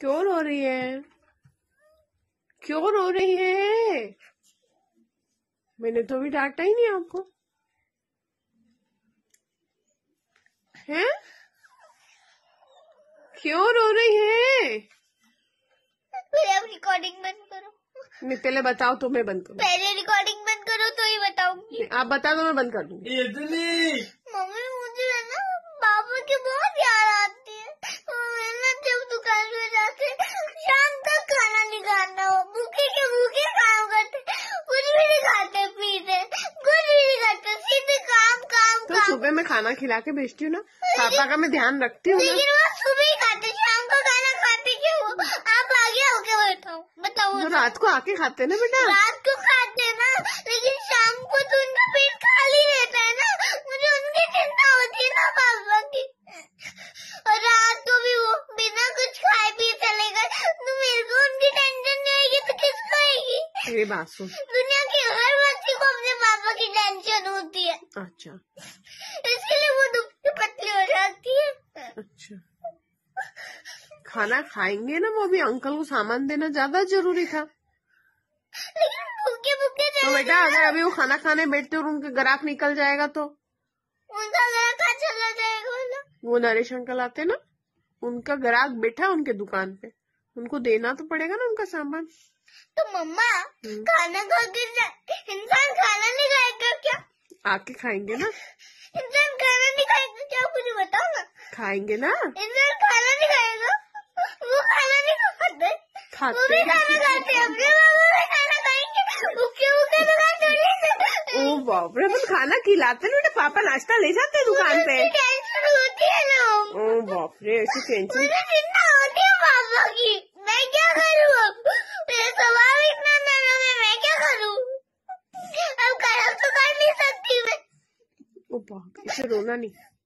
क्यों रो रही है? क्यों रो रही है? मैंने तो भी डांटा ही नहीं आपको। हैं? क्यों रो रही है? रिकॉर्डिंग बंद करो। नहीं पहले बताओ तो मैं बंद करूँ। पहले रिकॉर्डिंग बंद करो तो ही बताऊँगी। आप बता दो मैं बंद कर दूँगी इडली मम्मी मुझे है ना बाबा की बहुत याद आती है मैं ना जब दुकान पे जाते शाम तक खाना नहीं खाना हो भूखे के भूखे काम करते कुछ भी नहीं खाते पीते कुछ भी नहीं करते सीधे काम काम तो काम सुबह मैं खाना खिला के भेजती हूँ ना पापा का मैं ध्यान रखती हूँ लेकिन वो सुबह ही खाते शाम का खाना खाते क्यों? आप आगे होके बैठो बताओ तो रात को आके खाते ना बेटा। रात को खाते हैं ना लेकिन शाम को तो उनका पेट खाली रहता है ना मुझे उनकी चिंता होती है ना पापा की। और रात को भी वो बिना कुछ खाए पिए चले गए तो मेरे को उनकी टेंशन नहीं आएगी तो किसको आएगी? मेरी बात अपने की टेंशन होती है। अच्छा। इसके लिए वो से पतली हो जाती है। अच्छा। खाना खाएँगे ना वो भी? अंकल को सामान देना ज़्यादा ज़रूरी था। लेकिन भूखे भूखे तो बेटा अगर अभी वो खाना खाने बैठते और उनके ग्राहक निकल जाएगा तो? उनका ग्राहक चला जाएगा बोला। वो नरेश अंकल आते ना उनका ग्राहक बैठा उनके दुकान पे। उनको देना तो पड़ेगा ना उनका सामान। तो मम्मा हम्म। खाना खा के इंसान खाना नहीं आके खाएँगे ना? इंसान खाना नहीं खाएगा क्या मुझे बताओ ना? खाएँगे ना? इंसान खाना नहीं खाएगा वो खाना नहीं खाते। खाते वो भी खाना खाते हैं अपने भी खाना खाएँगे। भूखे भूखे तो खा थोड़ी ओ बाप रे अपन खाना खिलाते ना बेटा पापा नाश्ता ले जाते हैं दुकान पे। टेंशन होती है ना। ओ बाप रे ऐसी टेंशन होती है पापा की। मैं क्या करूँ अब मेरा स्वभाव इतना नरम है मैं क्या करूँ अब खराब तो कर नहीं सकती